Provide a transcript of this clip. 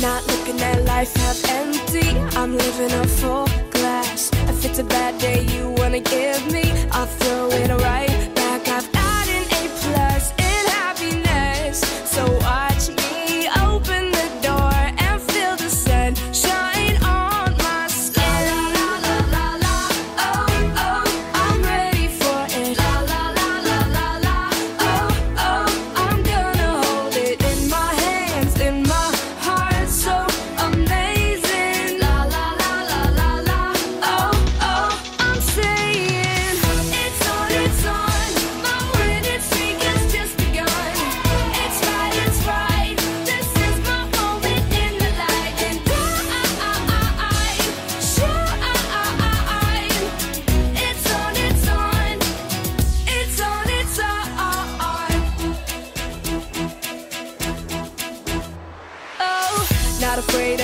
Not looking at life half empty. I'm living a full glass. If it's a bad day you wanna give me, I'll throw it right afraid